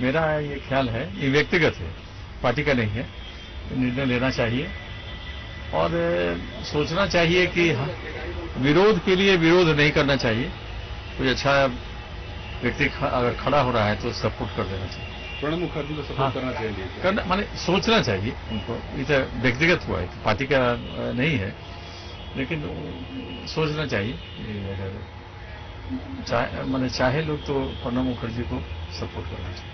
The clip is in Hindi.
मेरा ये ख्याल है ये व्यक्तिगत है पार्टी का नहीं है निर्णय लेना चाहिए। और सोचना चाहिए कि हाँ, विरोध के लिए विरोध नहीं करना चाहिए। कोई अच्छा व्यक्ति अगर खड़ा हो रहा है तो सपोर्ट कर देना चाहिए। प्रणब मुखर्जी को सपोर्ट हाँ। करना चाहिए तो। करना माने सोचना चाहिए उनको। ये तो व्यक्तिगत हुआ है तो पार्टी का नहीं है। लेकिन सोचना चाहिए चाहे माने चाहे लोग तो प्रणब मुखर्जी को सपोर्ट करना चाहिए।